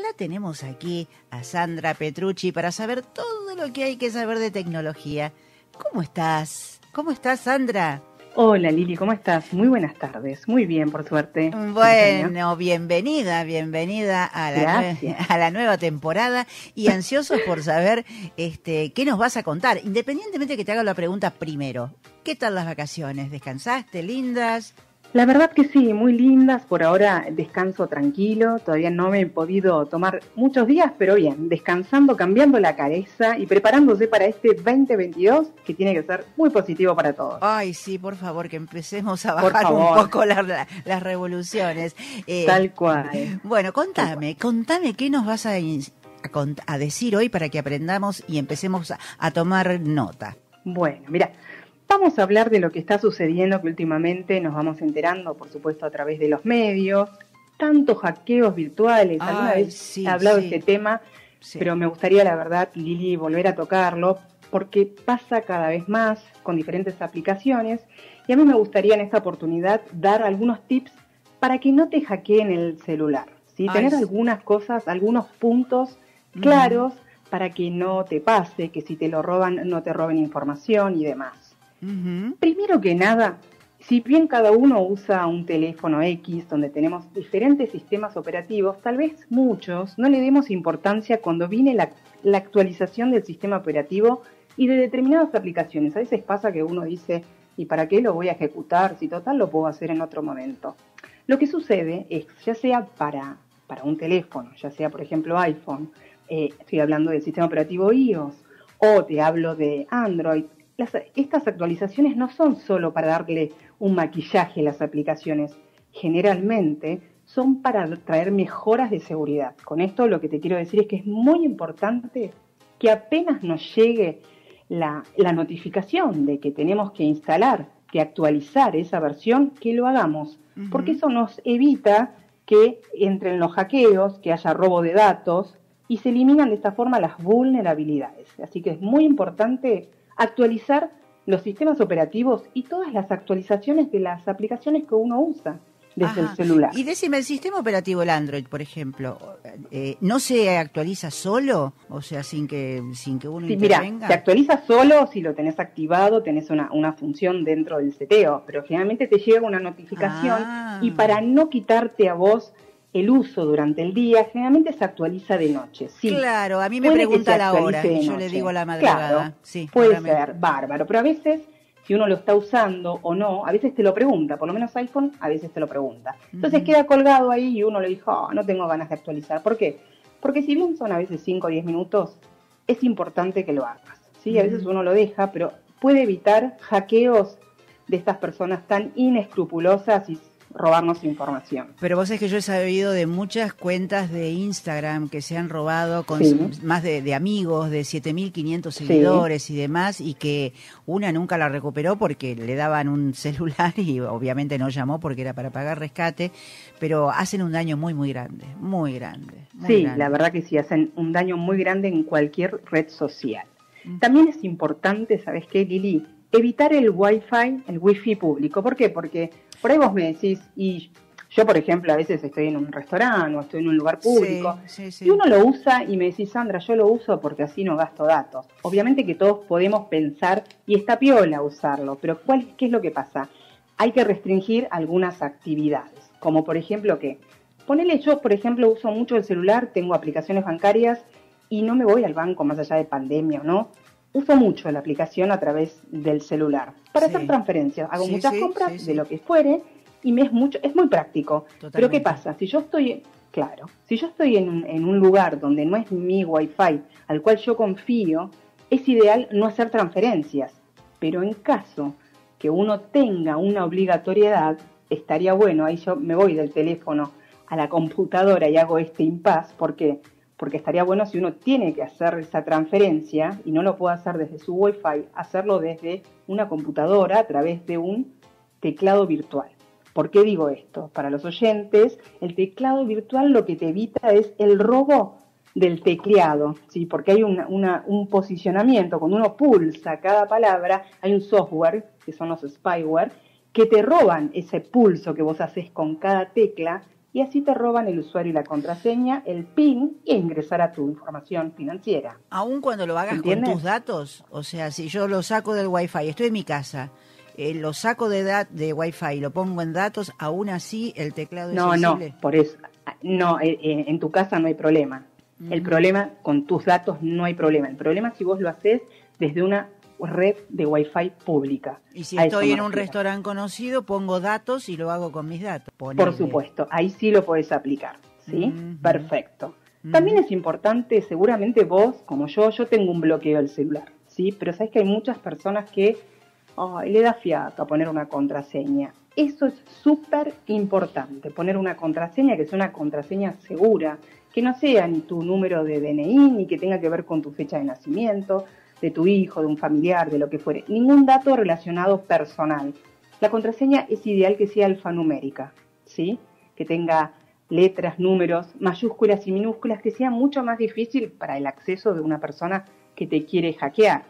la tenemos aquí a Sandra Petrucci para saber todo lo que hay que saber de tecnología. ¿Cómo estás? ¿Cómo estás, Sandra? Hola Lili, ¿cómo estás? Muy buenas tardes. Muy bien, por suerte. Bueno, bienvenida, bienvenida a la, a la nueva temporada y ansiosos por saber este, qué nos vas a contar. Independientemente de que te haga la pregunta primero, ¿qué tal las vacaciones? ¿Descansaste? ¿Lindas? La verdad que sí, muy lindas. Por ahora descanso tranquilo. Todavía no me he podido tomar muchos días, pero bien, descansando, cambiando la cabeza y preparándose para este 2022 que tiene que ser muy positivo para todos. Ay, sí, por favor, que empecemos a bajar un poco las revoluciones. Eh, Tal cual. Bueno, contame, contame qué nos vas a, a, decir hoy para que aprendamos y empecemos a tomar nota. Bueno, mira. Vamos a hablar de lo que está sucediendo, que últimamente nos vamos enterando, por supuesto, a través de los medios, tantos hackeos virtuales. Alguna vez he hablado de este tema, pero me gustaría, la verdad, Lili, volver a tocarlo, porque pasa cada vez más con diferentes aplicaciones. Y a mí me gustaría en esta oportunidad dar algunos tips para que no te hackeen el celular. ¿sí? Tener algunas cosas, algunos puntos claros para que no te pase, que si te lo roban no te roben información y demás. Primero que nada, si bien cada uno usa un teléfono X donde tenemos diferentes sistemas operativos, tal vez muchos no le demos importancia cuando viene la, actualización del sistema operativo y de determinadas aplicaciones. A veces pasa que uno dice, ¿y para qué lo voy a ejecutar si total lo puedo hacer en otro momento? Lo que sucede es, ya sea para, para un teléfono, ya sea por ejemplo iPhone, eh, estoy hablando del sistema operativo iOS, o te hablo de Android, estas actualizaciones no son solo para darle un maquillaje a las aplicaciones, generalmente son para traer mejoras de seguridad. Con esto lo que te quiero decir es que es muy importante que apenas nos llegue la, notificación de que tenemos que instalar, que actualizar esa versión, que lo hagamos, porque eso nos evita que entren los hackeos, que haya robo de datos y se eliminan de esta forma las vulnerabilidades. Así que es muy importante actualizar los sistemas operativos y todas las actualizaciones de las aplicaciones que uno usa desde el celular. Y decime, el sistema operativo, el Android, por ejemplo, eh, ¿no se actualiza solo? O sea, sin que, sin que uno sí, intervenga. Mira, se actualiza solo si lo tenés activado, tenés una, una función dentro del seteo, pero generalmente te llega una notificación y ah. para no quitarte a vos el uso durante el día generalmente se actualiza de noche. Sí. Claro, a mí me pregunta la hora y yo le digo la madrugada. sí, puede ser bárbaro, pero a veces si uno lo está usando o no, a veces te lo pregunta, por lo menos iPhone a veces te lo pregunta. Entonces queda colgado ahí y uno le dijo, oh, no tengo ganas de actualizar. ¿Por qué? Porque si bien son a veces 5 o 10 minutos, es importante que lo hagas. ¿sí? A veces uno lo deja, pero puede evitar hackeos de estas personas tan inescrupulosas y robarnos información. Pero vos es que yo he sabido de muchas cuentas de Instagram que se han robado con más de, amigos de 7.500 seguidores y demás y que una nunca la recuperó porque le daban un celular y obviamente no llamó porque era para pagar rescate, pero hacen un daño muy, muy grande, muy grande. sí, la verdad que sí, hacen un daño muy grande en cualquier red social. También es importante, ¿sabes qué, Lili? Evitar el Wi-Fi, el Wi-Fi público. ¿Por qué? Porque por ahí vos me decís, y yo, por ejemplo, a veces estoy en un restaurante o estoy en un lugar público y uno lo usa y me decís, Sandra, yo lo uso porque así no gasto datos. Obviamente que todos podemos pensar y está piola usarlo, pero ¿cuál, ¿qué es lo que pasa? Hay que restringir algunas actividades, como por ejemplo que, ponele yo, por ejemplo, uso mucho el celular, tengo aplicaciones bancarias y no me voy al banco más allá de pandemia no. Uso mucho la aplicación a través del celular para hacer transferencias. Hago muchas compras de lo que fuere y me es mucho, es muy práctico. Pero ¿qué pasa? Si yo estoy, claro, si yo estoy en un, en un lugar donde no es mi wifi, al cual yo confío, es ideal no hacer transferencias. Pero en caso que uno tenga una obligatoriedad, estaría bueno, ahí yo me voy del teléfono a la computadora y hago este impas, porque porque estaría bueno si uno tiene que hacer esa transferencia y no lo puede hacer desde su Wi-Fi, hacerlo desde una computadora a través de un teclado virtual. ¿Por qué digo esto? Para los oyentes, el teclado virtual lo que te evita es el robo del tecleado, ¿sí? porque hay un posicionamiento, cuando uno pulsa cada palabra, hay un software, que son los spyware, que te roban ese pulso que vos haces con cada tecla y así te roban el usuario y la contraseña, el PIN e ingresar a tu información financiera. Aún cuando lo hagas con tus datos, o sea, si yo lo saco del Wi-Fi, estoy en mi casa, eh, lo saco de, de Wi-Fi y lo pongo en datos, aún así el teclado no, es No, no, por eso, no, eh, eh, en tu casa no hay problema. El problema con tus datos no hay problema. El problema es si vos lo haces desde una red de Wi-Fi pública. Y si estoy en un restaurante conocido, pongo datos y lo hago con mis datos. Por supuesto, ahí sí lo puedes aplicar. ¿Sí? Perfecto. También es importante, seguramente vos, como yo, yo tengo un bloqueo del celular, ¿sí? Pero sabes que hay muchas personas que le da fiato a poner una contraseña. Eso es súper importante, poner una contraseña que sea una contraseña segura, que no sea ni tu número de DNI, ni que tenga que ver con tu fecha de nacimiento, de tu hijo, de un familiar, de lo que fuere. Ningún dato relacionado personal. La contraseña es ideal que sea alfanumérica, ¿sí? Que tenga letras, números, mayúsculas y minúsculas, que sea mucho más difícil para el acceso de una persona que te quiere hackear.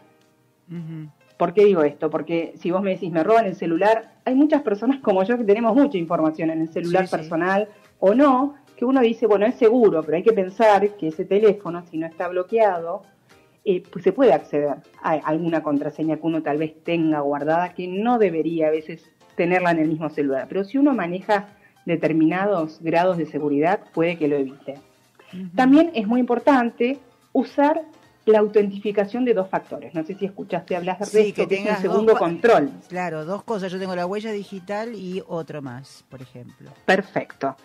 ¿Por qué digo esto? Porque si vos me decís, me roban el celular, hay muchas personas como yo que tenemos mucha información en el celular personal o no, que uno dice, bueno, es seguro, pero hay que pensar que ese teléfono, si no está bloqueado, eh, pues se puede acceder a alguna contraseña que uno tal vez tenga guardada que no debería a veces tenerla en el mismo celular. Pero si uno maneja determinados grados de seguridad, puede que lo evite. También es muy importante usar la autentificación de dos factores. No sé si escuchaste hablar de sí, que, que un segundo control. Claro, dos cosas. Yo tengo la huella digital y otro más, por ejemplo. Perfecto.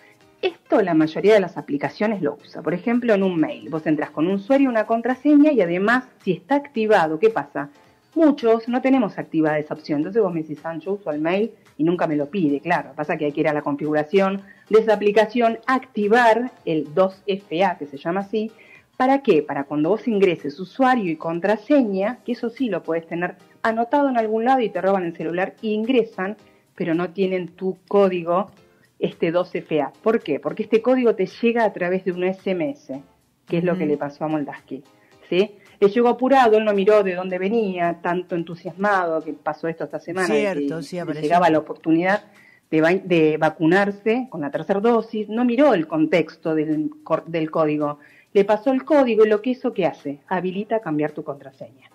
Esto la mayoría de las aplicaciones lo usa. Por ejemplo, en un mail, vos entras con un usuario, una contraseña y además, si está activado, ¿qué pasa? Muchos no tenemos activada esa opción. Entonces vos me decís, Sancho, uso el mail y nunca me lo pide. Claro, pasa que hay que ir a la configuración de esa aplicación, activar el 2FA, que se llama así. ¿Para qué? Para cuando vos ingreses usuario y contraseña, que eso sí lo puedes tener anotado en algún lado y te roban el celular y ingresan, pero no tienen tu código este 12FA. ¿Por qué? Porque este código te llega a través de un SMS, que es lo que le pasó a Moldaski. ¿sí? Le llegó apurado, él no miró de dónde venía, tanto entusiasmado que pasó esto esta semana, Cierto, sí, llegaba la oportunidad de, de, vacunarse con la tercera dosis, no miró el contexto del, del código, le pasó el código y lo que hizo, ¿qué hace? Habilita cambiar tu contraseña.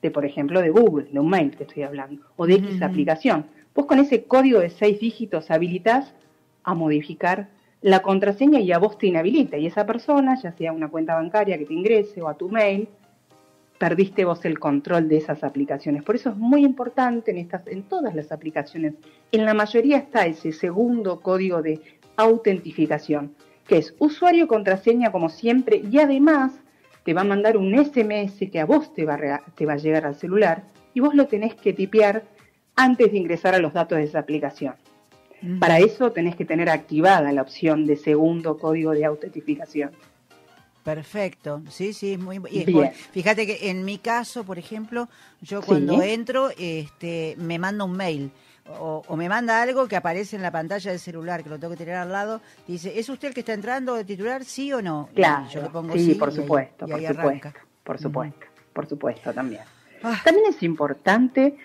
De, por ejemplo, de Google, de un mail que estoy hablando, o de X aplicación. Vos con ese código de seis dígitos habilitas a modificar la contraseña y a vos te inhabilita. Y esa persona, ya sea una cuenta bancaria que te ingrese o a tu mail, perdiste vos el control de esas aplicaciones. Por eso es muy importante en, estas, en todas las aplicaciones. En la mayoría está ese segundo código de autentificación, que es usuario contraseña como siempre y además te va a mandar un SMS que a vos te va a, te va a llegar al celular y vos lo tenés que tipear antes de ingresar a los datos de esa aplicación. Para eso tenés que tener activada la opción de segundo código de autentificación. Perfecto, sí, sí, muy bien. Fíjate que en mi caso, por ejemplo, yo cuando entro, este, me manda un mail o, me manda algo que aparece en la pantalla del celular, que lo tengo que tener al lado, dice, ¿es usted el que está entrando de titular, sí o no? Claro, yo le pongo sí, por supuesto, por supuesto, por supuesto, por supuesto también. Ah. También es importante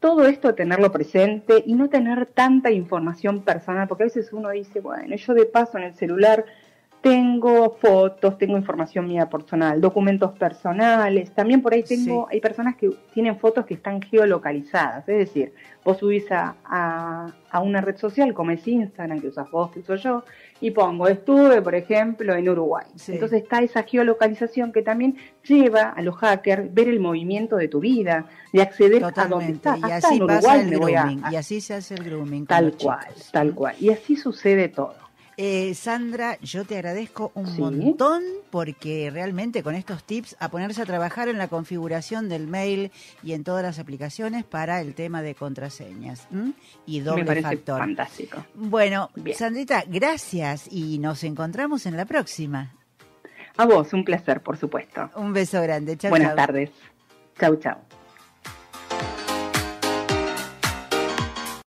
todo esto tenerlo presente y no tener tanta información personal, porque a veces uno dice, bueno, yo de paso en el celular tengo fotos, tengo información mía personal, documentos personales, también por ahí tengo, hay personas que tienen fotos que están geolocalizadas, es decir, vos subís a, a, una red social como es Instagram, que usas vos, que uso yo, y pongo, estuve, por ejemplo, en Uruguay. Entonces está esa geolocalización que también lleva a los hackers ver el movimiento de tu vida, de acceder a donde estás. Y así pasa el grooming, y así se hace el grooming. Tal cual, tal cual. Y así sucede todo. Eh, Sandra, yo te agradezco un montón porque realmente con estos tips a ponerse a trabajar en la configuración del mail y en todas las aplicaciones para el tema de contraseñas y doble Me parece factor. Fantástico. Bueno, Sandrita, gracias y nos encontramos en la próxima. A vos, un placer, por supuesto. Un beso grande. Chao, Buenas tardes. Chau, chau.